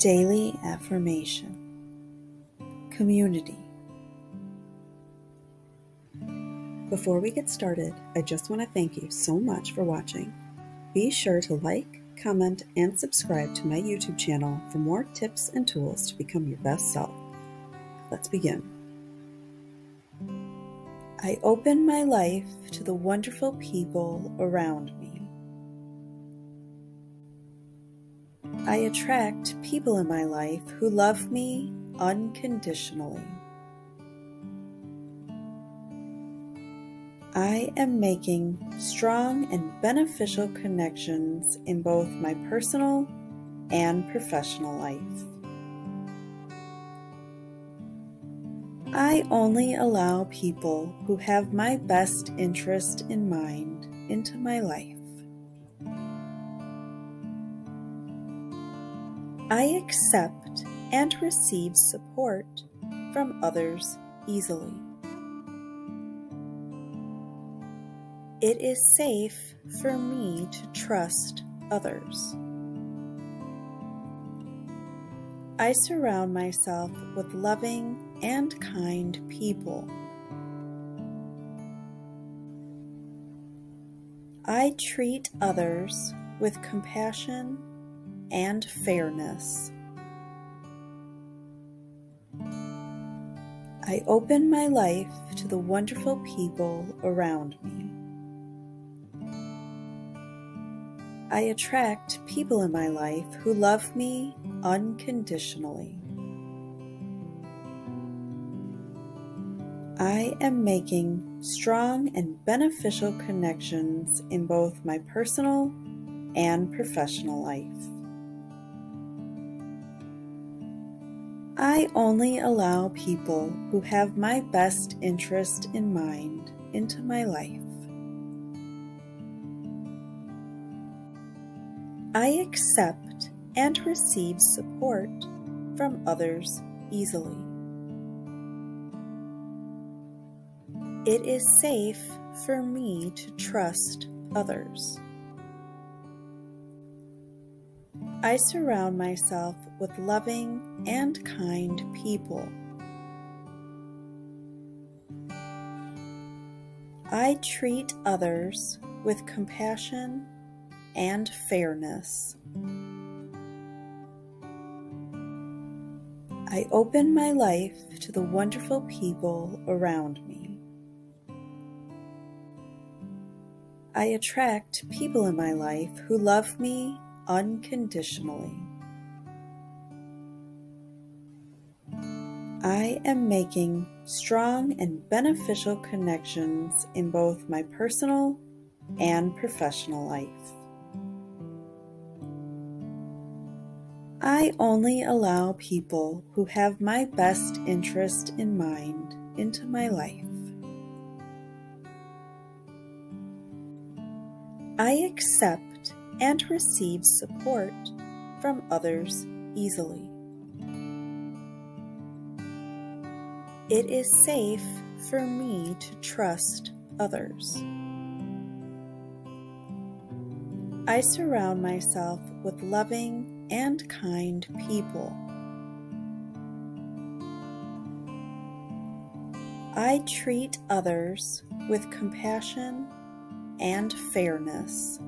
Daily Affirmation Community. Before we get started, I just want to thank you so much for watching. Be sure to like, comment, and subscribe to my YouTube channel for more tips and tools to become your best self. Let's begin. I open my life to the wonderful people around me. I attract people in my life who love me unconditionally. I am making strong and beneficial connections in both my personal and professional life. I only allow people who have my best interest in mind into my life. I accept and receive support from others easily. It is safe for me to trust others. I surround myself with loving and kind people. I treat others with compassion and fairness. I open my life to the wonderful people around me. I attract people in my life who love me unconditionally. I am making strong and beneficial connections in both my personal and professional life. I only allow people who have my best interest in mind into my life. I accept and receive support from others easily. It is safe for me to trust others. I surround myself with loving and kind people. I treat others with compassion and fairness. I open my life to the wonderful people around me. I attract people in my life who love me unconditionally. I am making strong and beneficial connections in both my personal and professional life. I only allow people who have my best interest in mind into my life. I accept and receive support from others easily. It is safe for me to trust others. I surround myself with loving and kind people. I treat others with compassion and fairness.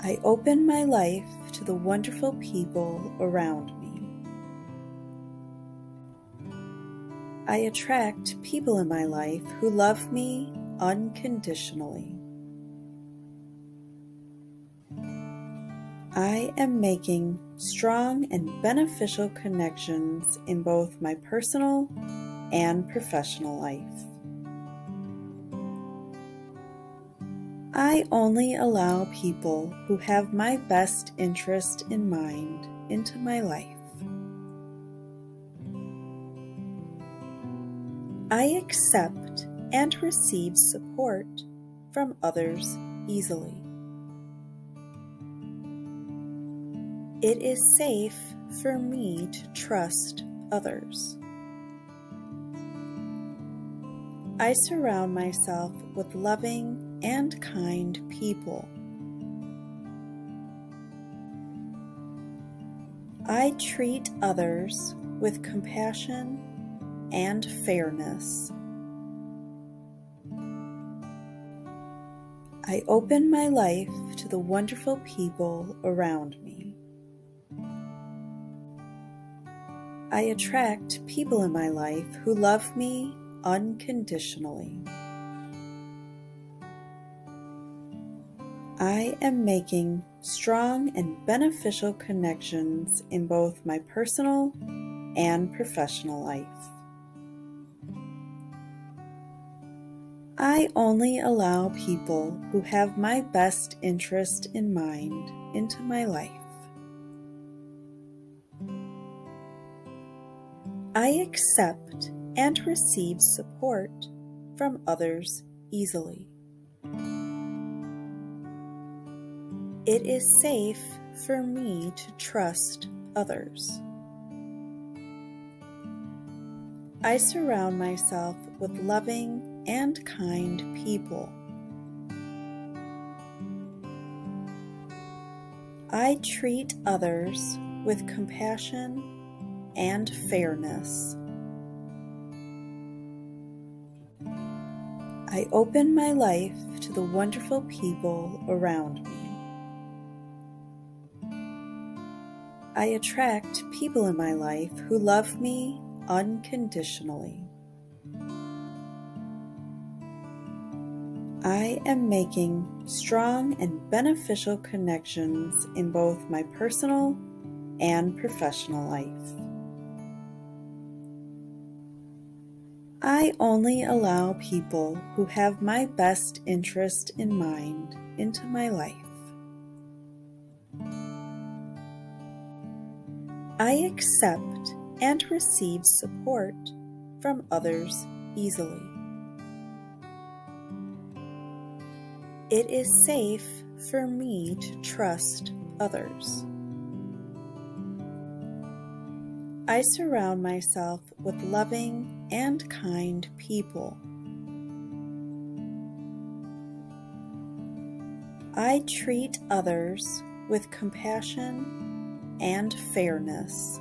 I open my life to the wonderful people around me. I attract people in my life who love me unconditionally. I am making strong and beneficial connections in both my personal and professional life. I only allow people who have my best interest in mind into my life. I accept and receive support from others easily. It is safe for me to trust others. I surround myself with loving and kind people. I treat others with compassion and fairness. I open my life to the wonderful people around me. I attract people in my life who love me unconditionally. I am making strong and beneficial connections in both my personal and professional life. I only allow people who have my best interest in mind into my life. I accept and receive support from others easily. It is safe for me to trust others. I surround myself with loving and kind people. I treat others with compassion and fairness. I open my life to the wonderful people around me. I attract people in my life who love me unconditionally. I am making strong and beneficial connections in both my personal and professional life. I only allow people who have my best interest in mind into my life. I accept and receive support from others easily. It is safe for me to trust others. I surround myself with loving and kind people. I treat others with compassion and fairness.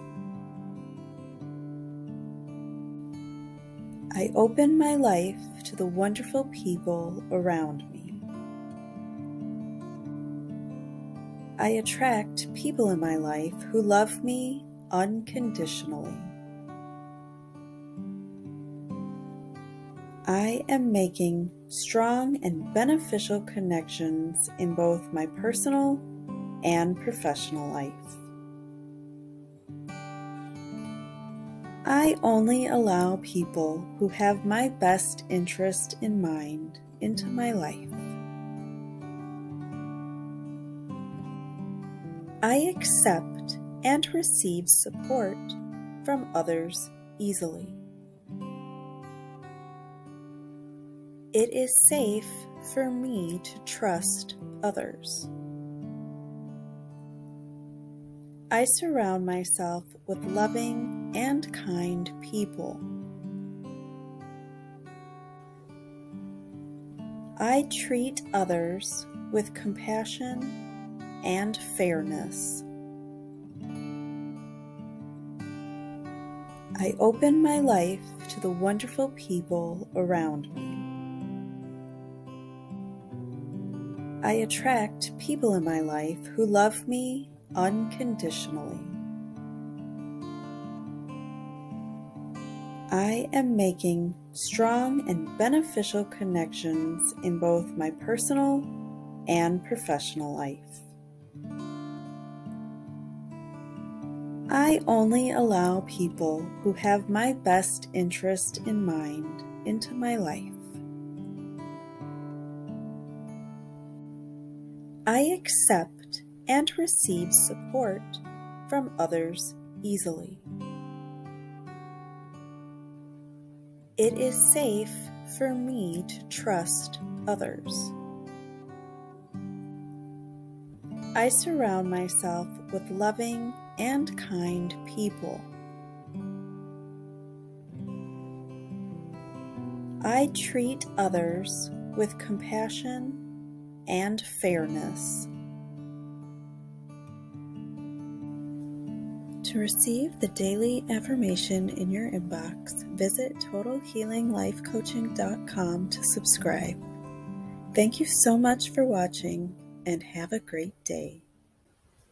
I open my life to the wonderful people around me. I attract people in my life who love me unconditionally. I am making strong and beneficial connections in both my personal and professional life. I only allow people who have my best interest in mind into my life. I accept and receive support from others easily. It is safe for me to trust others. I surround myself with loving and kind people. I treat others with compassion and fairness. I open my life to the wonderful people around me. I attract people in my life who love me unconditionally. I am making strong and beneficial connections in both my personal and professional life. I only allow people who have my best interest in mind into my life. I accept and receive support from others easily. It is safe for me to trust others. I surround myself with loving and kind people. I treat others with compassion and fairness. To receive the daily affirmation in your inbox, visit TotalHealingLifeCoaching.com to subscribe. Thank you so much for watching and have a great day.